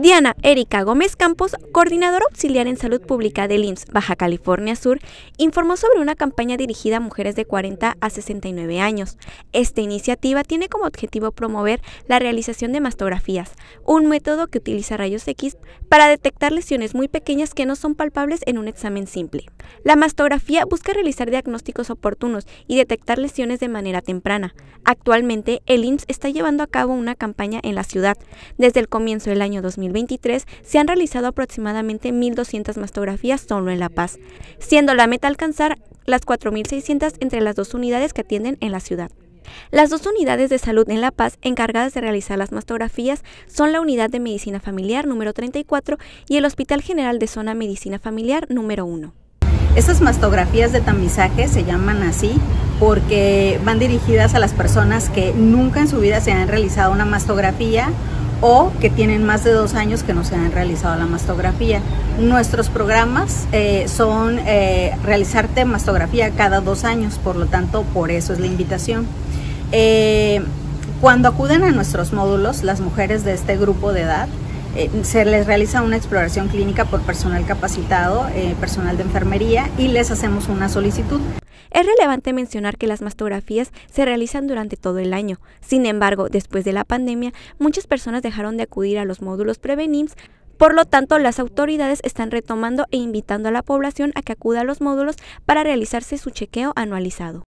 Diana Erika Gómez Campos, coordinadora auxiliar en salud pública del IMSS Baja California Sur, informó sobre una campaña dirigida a mujeres de 40 a 69 años. Esta iniciativa tiene como objetivo promover la realización de mastografías, un método que utiliza rayos X para detectar lesiones muy pequeñas que no son palpables en un examen simple. La mastografía busca realizar diagnósticos oportunos y detectar lesiones de manera temprana. Actualmente, el IMSS está llevando a cabo una campaña en la ciudad. Desde el comienzo del año 2000 2023 se han realizado aproximadamente 1.200 mastografías solo en La Paz, siendo la meta alcanzar las 4.600 entre las dos unidades que atienden en la ciudad. Las dos unidades de salud en La Paz encargadas de realizar las mastografías son la Unidad de Medicina Familiar número 34 y el Hospital General de Zona Medicina Familiar número 1. Estas mastografías de tamizaje se llaman así porque van dirigidas a las personas que nunca en su vida se han realizado una mastografía o que tienen más de dos años que no se han realizado la mastografía. Nuestros programas eh, son eh, realizarte mastografía cada dos años, por lo tanto, por eso es la invitación. Eh, cuando acuden a nuestros módulos, las mujeres de este grupo de edad, se les realiza una exploración clínica por personal capacitado, personal de enfermería y les hacemos una solicitud. Es relevante mencionar que las mastografías se realizan durante todo el año. Sin embargo, después de la pandemia, muchas personas dejaron de acudir a los módulos Prevenims por lo tanto, las autoridades están retomando e invitando a la población a que acuda a los módulos para realizarse su chequeo anualizado.